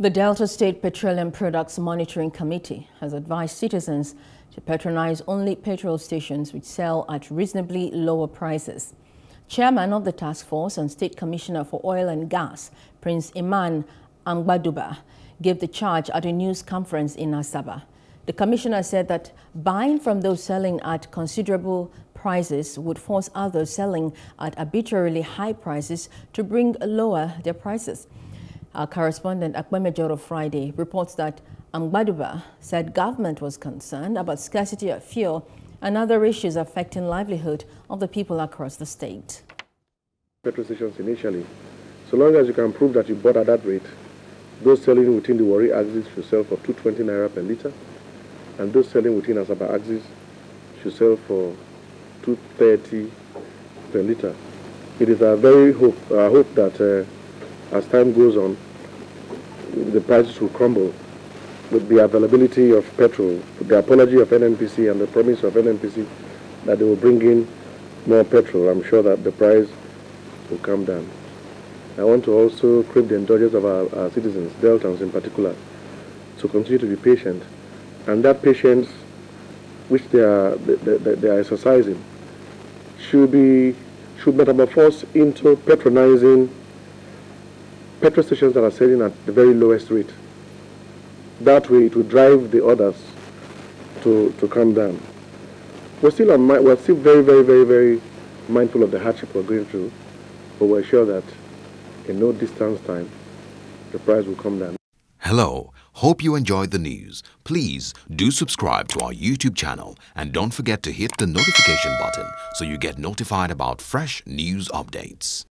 The Delta State Petroleum Products Monitoring Committee has advised citizens to patronize only petrol stations which sell at reasonably lower prices. Chairman of the task force and State Commissioner for Oil and Gas, Prince Iman Amgbaduba, gave the charge at a news conference in Asaba. The commissioner said that buying from those selling at considerable prices would force others selling at arbitrarily high prices to bring lower their prices. Our correspondent Akbemejoro Friday reports that Amgbaduba said government was concerned about scarcity of fuel and other issues affecting livelihood of the people across the state. Petrol stations initially, so long as you can prove that you bought at that rate, those selling within the Warri axis should sell for 220 naira per litre, and those selling within Asaba axis should sell for 230 per litre. It is our very hope, our hope that uh, as time goes on, the prices will crumble with the availability of petrol, the apology of NNPC and the promise of NNPC that they will bring in more petrol. I'm sure that the price will come down. I want to also crave the indulgence of our, our citizens, Deltans in particular, to continue to be patient. And that patience which they are, they, they, they are exercising should be should metamorphose into patronizing petrol stations that are selling at the very lowest rate. That way it will drive the others to, to come down. We're still, we're still very, very, very, very mindful of the hardship we're going through, but we're sure that in no distance time, the price will come down. Hello. Hope you enjoyed the news. Please do subscribe to our YouTube channel and don't forget to hit the notification button so you get notified about fresh news updates.